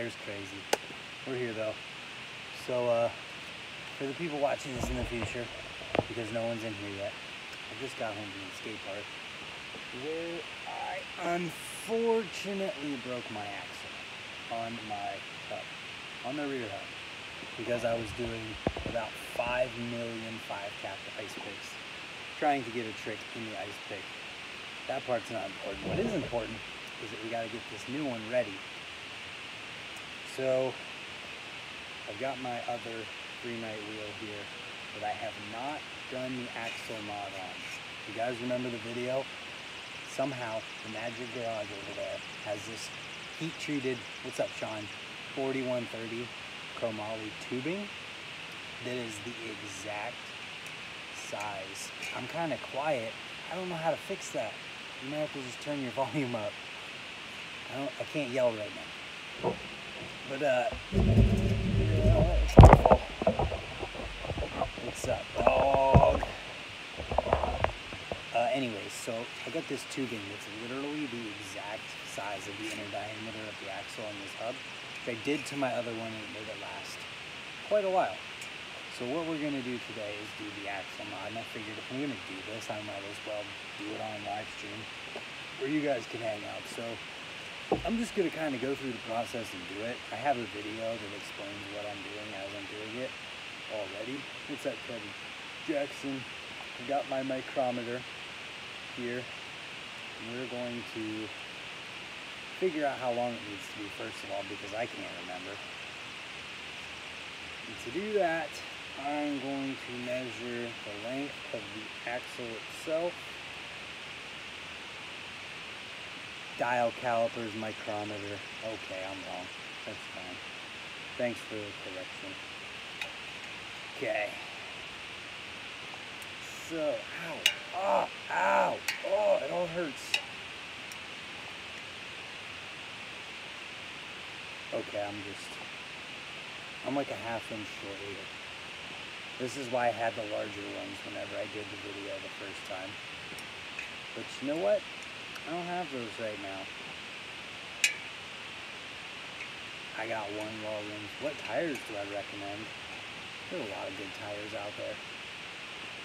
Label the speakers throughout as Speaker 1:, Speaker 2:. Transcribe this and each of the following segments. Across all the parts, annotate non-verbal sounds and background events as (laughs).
Speaker 1: hair's crazy. We're here though. So uh, for the people watching this in the future, because no one's in here yet, I just got home from the skate park where I unfortunately broke my axle on my hub, on the rear hub, because I was doing about 5 million 5 tap ice picks, trying to get a trick in the ice pick. That part's not important. What is important is that we got to get this new one ready. So I've got my other three night wheel here that I have not done the axle mod on. You guys remember the video? Somehow the Magic Garage over there has this heat treated, what's up Sean, 4130 chromoly tubing that is the exact size. I'm kind of quiet. I don't know how to fix that. You might have to just turn your (laughs) volume up. I don't. I can't yell right now. But uh, what's up, dog? Uh, anyways, so I got this tubing that's literally the exact size of the inner diameter of the axle on this hub, which I did to my other one and it made it last quite a while. So what we're gonna do today is do the axle mod, and I figured if I'm gonna do this, I might as well do it on live stream where you guys can hang out. So I'm just gonna kind of go through the process and do it. I have a video that explains what I'm doing as I'm doing it already. What's that, Kevin? Jackson. I got my micrometer here. We're going to figure out how long it needs to be first of all because I can't remember. And to do that, I'm going to measure the length of the axle itself. Dial calipers, micrometer. Okay, I'm wrong. That's fine. Thanks for the correction. Okay. So, ow, oh, ow, oh, it all hurts. Okay, I'm just, I'm like a half inch short here. This is why I had the larger ones whenever I did the video the first time. But you know what? I don't have those right now. I got one Walgreens. What tires do I recommend? There's a lot of good tires out there.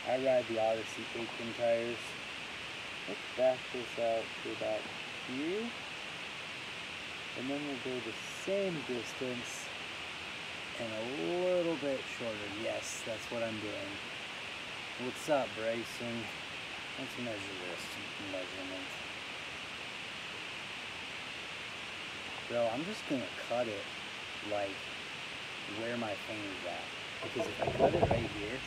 Speaker 1: I ride the Odyssey Aitken tires. Let's back this out to about here. And then we'll go the same distance and a little bit shorter. Yes, that's what I'm doing. What's up, Bryson? Let's measure this measurement. Bro, I'm just gonna cut it like where my finger's at. Because if I cut it right here,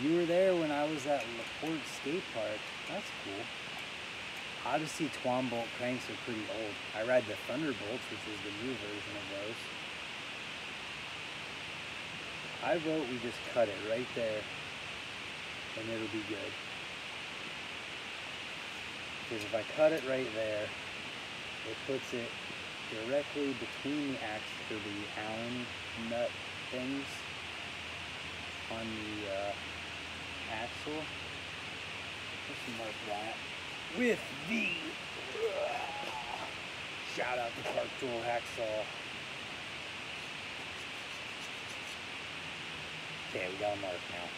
Speaker 1: you were there when I was at LaPorte Skate Park. That's cool. Odyssey Twombolt cranks are pretty old. I ride the Thunderbolts, which is the new version of those. I vote we just cut it right there and it'll be good. Because if I cut it right there, it puts it directly between the axle, or the Allen nut things on the uh, axle. Let's mark that with the (sighs) shout out to Park Tool Hacksaw. Okay, we got a mark now.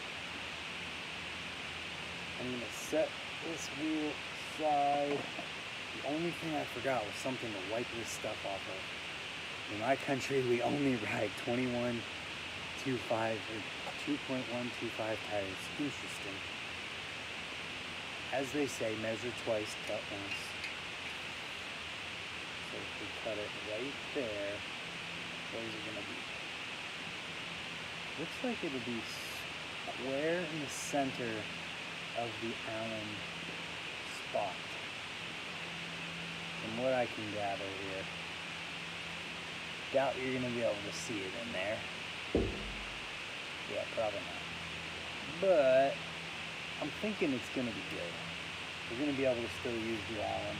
Speaker 1: I'm gonna set this wheel aside. The only thing I forgot was something to wipe this stuff off of. In my country, we only (laughs) ride 21 2.5 or 2.125 tires. Interesting. As they say, measure twice, cut once. So if we cut it right there, where's it gonna be? Looks like it'll be square in the center of the Allen spot. From what I can gather here. Doubt you're gonna be able to see it in there. Yeah, probably not. But I'm thinking it's gonna be good. We're gonna be able to still use the island.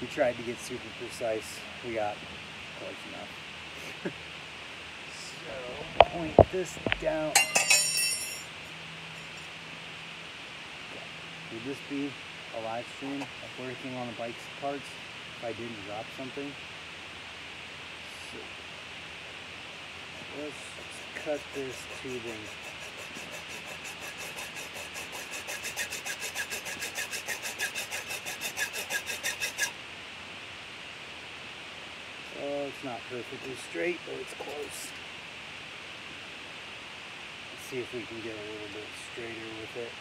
Speaker 1: We tried to get super precise. We got close enough. (laughs) so point this down. Would this be a live stream of working on the bike's parts if I didn't drop something? So let's cut this tubing. Oh, it's not perfectly straight, but it's close. Let's see if we can get a little bit straighter with it.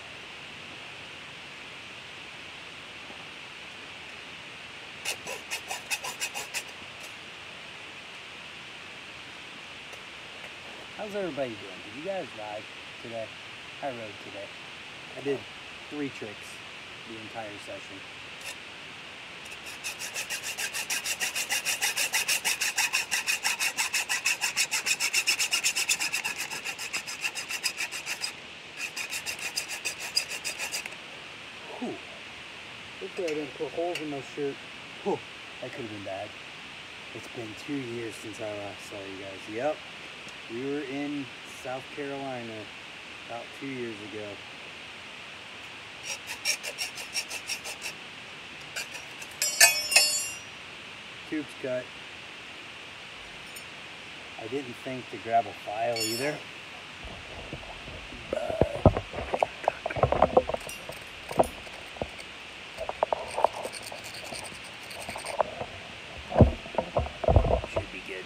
Speaker 1: How's everybody doing? Did you guys ride today? I rode today. I did three tricks the entire session. Whew. Hopefully I didn't put holes in my shirt. Whew. That could have been bad. It's been two years since I last saw you guys. Yep. We were in South Carolina about two years ago. Tube's cut. I didn't think to grab a file either. Should be good.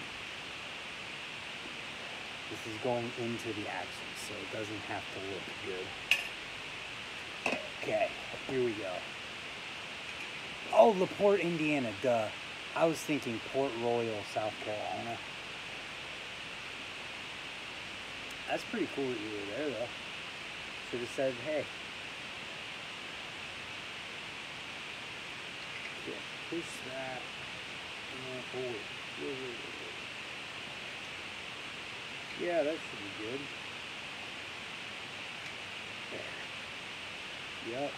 Speaker 1: This is going into the axle, so it doesn't have to look good. Okay, here we go. Oh, LaPorte, Indiana, duh. I was thinking Port Royal, South Carolina. That's pretty cool that you were there, though. Should have said, hey. Okay, push that. Oh, Whoa. Yeah, that should be good. Yep.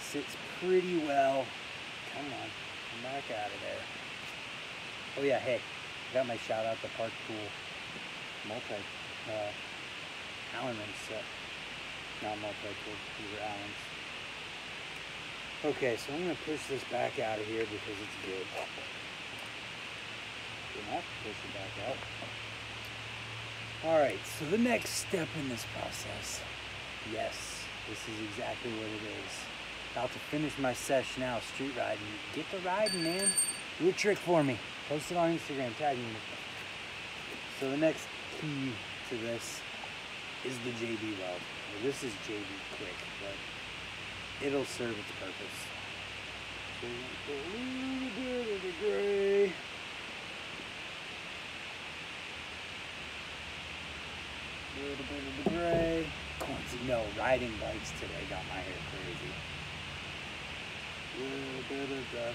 Speaker 1: Sits pretty well. Come on. Come back out of there. Oh yeah, hey. Got my shout out to Park Tool. Multi uh Allen ring set. Not multi tool, these are Allen's. Okay, so I'm gonna push this back out of here because it's good. Didn't have to push it back out. Alright, so the next step in this process. Yes, this is exactly what it is. About to finish my sesh now, street riding. Get to riding, man. Do a trick for me. Post it on Instagram, tag me. So the next key to this is the JB weld. Well, this is JB quick, but it'll serve its purpose. So a little bit of the gray. A little bit of the gray. No, riding bikes today got my hair crazy. A little bit of the,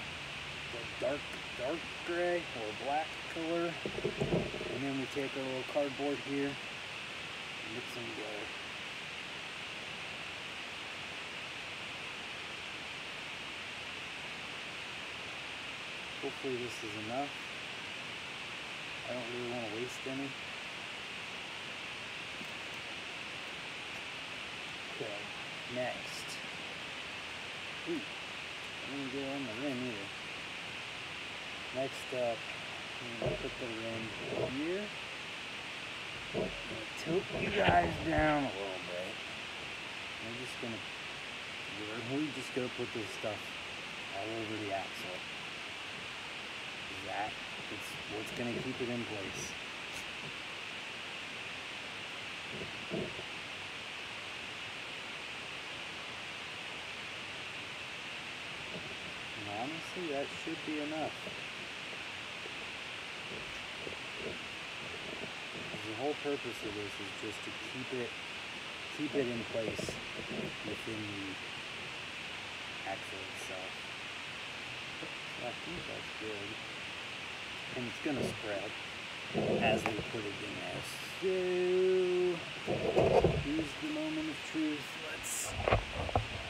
Speaker 1: the dark, dark gray or black color. And then we take our little cardboard here and mix them together. Hopefully this is enough. I don't really want to waste any. Next. Ooh, I didn't get on the rim either. Next up, I'm gonna put the rim here. I'm gonna tilt you guys down a little bit. I'm just gonna, we're really just gonna put this stuff all over the axle. That is what's gonna keep it in place. Honestly, that should be enough. The whole purpose of this is just to keep it, keep it in place within the axle itself. So I think that's good. And it's gonna spread as we put it in there. So, here's the moment of truth. Let's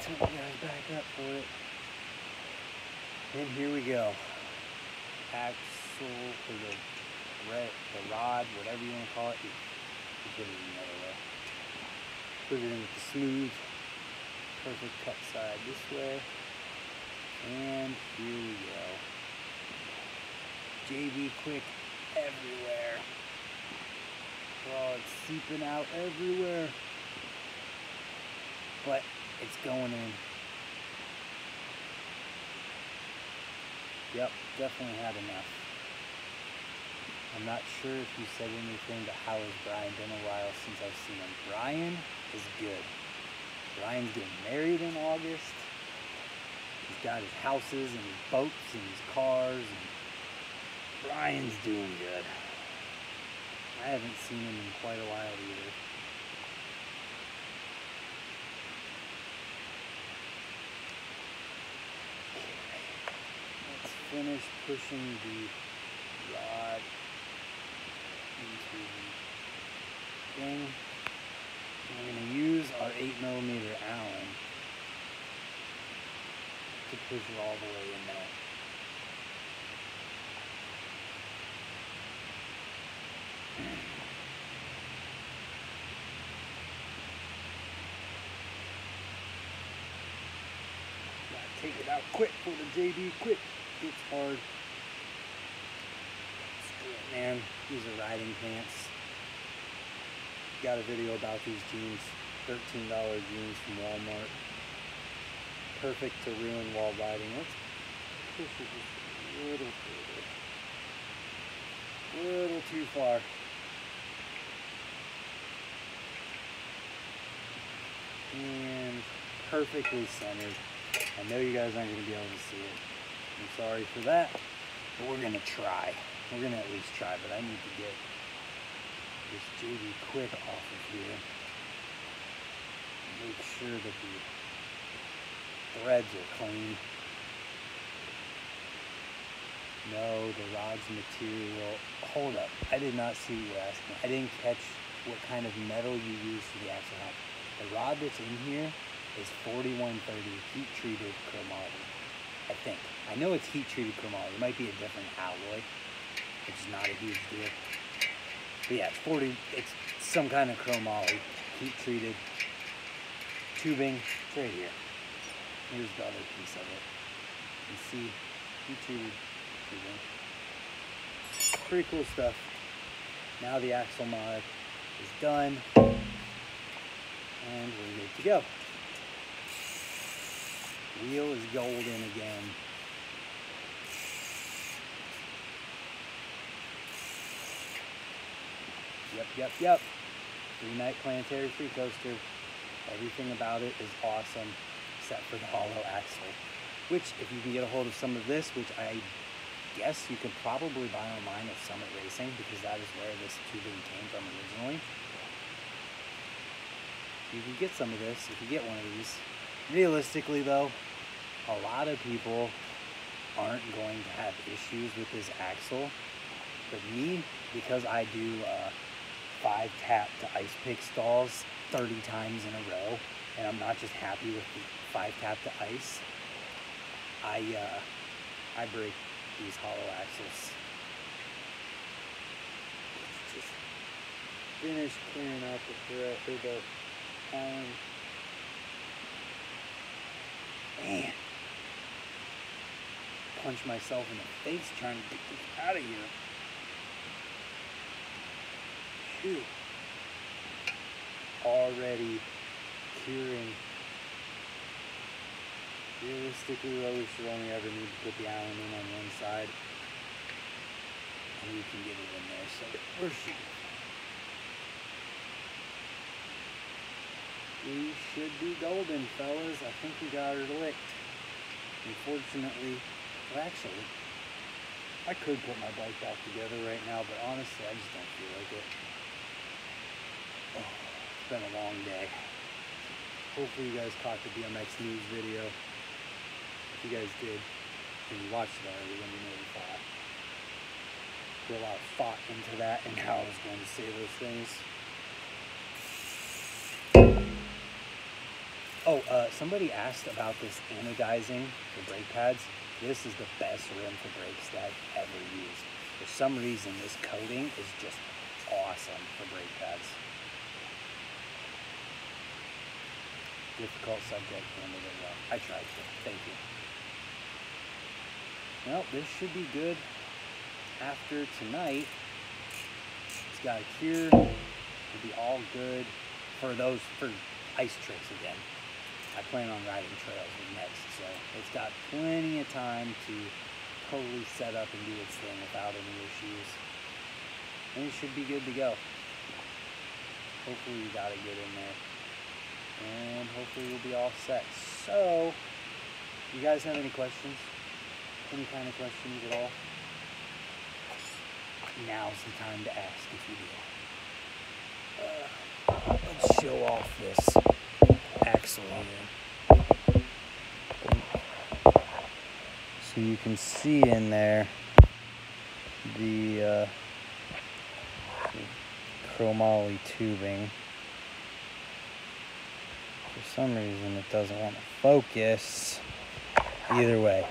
Speaker 1: tilt you guys back up for it. And here we go. Axle or the the rod, whatever you want to call it. You, put it in the other way. Put it in with the smooth, perfect cut side this way. And here we go. JB Quick everywhere. Oh, it's seeping out everywhere. But it's going in. Yep, definitely had enough. I'm not sure if you said anything, but how has Brian been a while since I've seen him? Brian is good. Brian's getting married in August. He's got his houses and his boats and his cars. And Brian's doing good. I haven't seen him in quite a while either. Finish pushing the rod into the thing. We're going to use our 8 millimeter Allen to push it all the way in there. Take it out quick for the JB, quick. It's hard. Man. These are riding pants. Got a video about these jeans. $13 jeans from Walmart. Perfect to ruin while riding. Let's push it just a little further. A little too far. And perfectly centered. I know you guys aren't going to be able to see it. I'm sorry for that, but we're going to try. We're going to at least try, but I need to get this JB Quick off of here. Make sure that the threads are clean. No, the rod's material. Hold up. I did not see you asking. I didn't catch what kind of metal you use for the axle hock. The rod that's in here is 4130 heat treated chromoly. I think. I know it's heat treated chromoly. It might be a different alloy, which is not a huge deal. But yeah, it's 40, it's some kind of chromoly, heat treated tubing. It's right here. Here's the other piece of it. You see heat treated tubing. Pretty cool stuff. Now the axle mod is done. And we're good to go. Wheel is golden again. Yep, yep, yep. Three night planetary free coaster. Everything about it is awesome except for the hollow axle. Which, if you can get a hold of some of this, which I guess you could probably buy online at Summit Racing because that is where this tubing came from originally. You can get some of this if you get one of these. Realistically, though, a lot of people aren't going to have issues with this axle. But me, because I do uh, five tap to ice pick stalls 30 times in a row, and I'm not just happy with the five tap to ice, I uh, I break these hollow axles. Just finish clearing out the thread the Allen. Man, punch myself in the face trying to get this out of here. Already curing. Realistically, though, we should only ever need to put the Allen in on one side. And we can get it in there, so we're shooting. We should be golden, fellas. I think we got her licked. Unfortunately, well, actually, I could put my bike back together right now, but honestly, I just don't feel like it. Oh, it's been a long day. Hopefully you guys caught the BMX news video. If you guys did, and you watched it already, let me know what you thought. Put a lot of thought into that and how I was going to say those things. Oh, uh, somebody asked about this anodizing for brake pads. This is the best rim for brakes that I've ever used. For some reason, this coating is just awesome for brake pads. Difficult subject, handled it well. I tried to. Thank you. Well, this should be good after tonight. It's got a cure. It'll be all good for those for ice tricks again. I plan on riding trails with next, so it's got plenty of time to totally set up and do its thing without any issues. And it should be good to go. Hopefully we got it good in there. And hopefully we'll be all set. So, you guys have any questions? Any kind of questions at all? Now's the time to ask if you do. Uh, let's show off this axle here. So you can see in there the, uh, the chromoly tubing. For some reason it doesn't want to focus. Either way,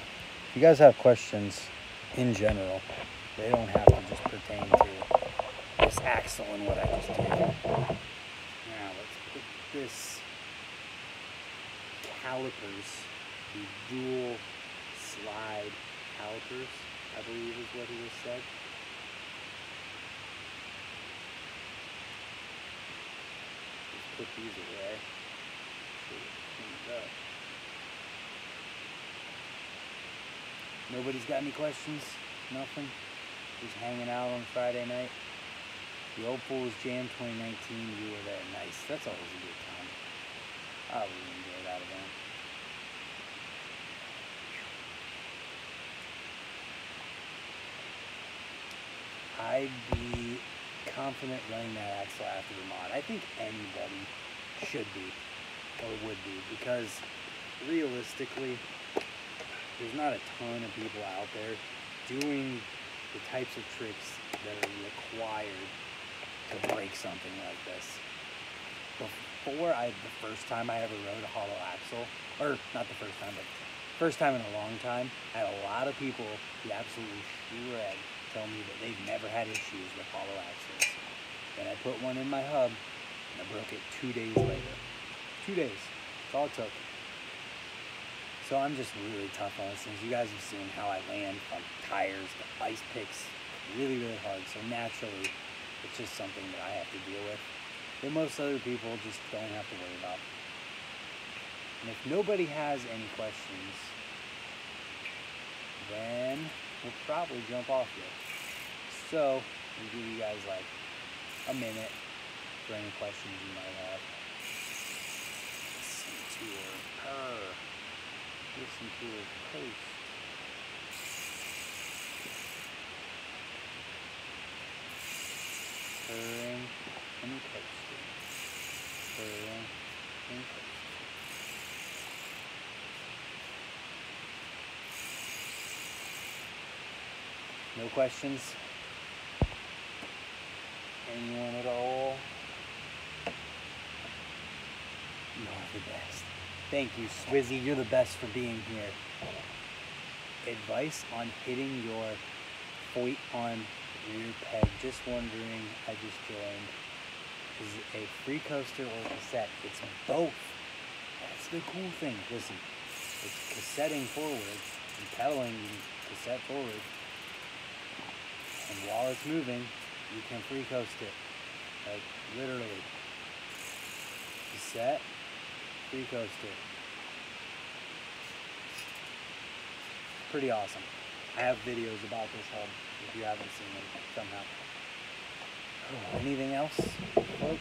Speaker 1: if you guys have questions in general, they don't have to just pertain to this axle and what I just did. Now let's put this calipers, the dual slide calipers, I believe is what he was said. Let's put these away. Nobody's got any questions? Nothing? Just hanging out on Friday night? The Old Fools Jam 2019, you were there. Nice. That's always a good time. I always enjoy that event. I'd be confident running that axle after the mod. I think anybody should be or would be because realistically, there's not a ton of people out there doing the types of tricks that are required to break something like this. I, the first time I ever rode a hollow axle, or not the first time, but first time in a long time, I had a lot of people who absolutely shred tell me that they've never had issues with hollow axles. Then I put one in my hub, and I broke it two days later. Two days. That's all it took. So I'm just really tough on these things. You guys have seen how I land from tires to ice picks really, really hard. So naturally, it's just something that I have to deal with that most other people just don't have to worry about. And if nobody has any questions, then we'll probably jump off here. So, we'll give you guys like a minute for any questions you might have. Listen to her purr. Listen to her post. Coasting. Uh, no questions? Anyone at all? You're the best. Thank you, Swizzy. You're the best for being here. Advice on hitting your Foyt on rear peg. Just wondering, I just joined. Is a free coaster or a cassette? It's both. That's the cool thing. Listen, it's cassetting forward and pedaling cassette forward. And while it's moving, you can free coast it. Like literally. Cassette, free coast it. Pretty awesome. I have videos about this hub if you haven't seen them somehow. Anything else, folks?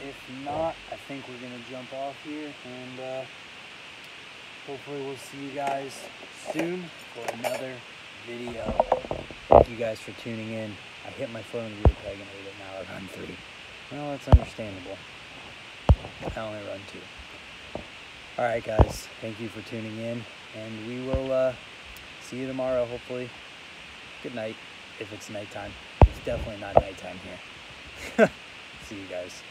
Speaker 1: If not, I think we're gonna jump off here and uh, hopefully we'll see you guys soon for another video. Thank you guys for tuning in. I hit my foot on the rear peg and ate it. Now I run three. Well, that's understandable. I only run two. All right, guys. Thank you for tuning in, and we will uh, see you tomorrow. Hopefully. Good night, if it's nighttime. It's definitely not nighttime here. (laughs) see you guys.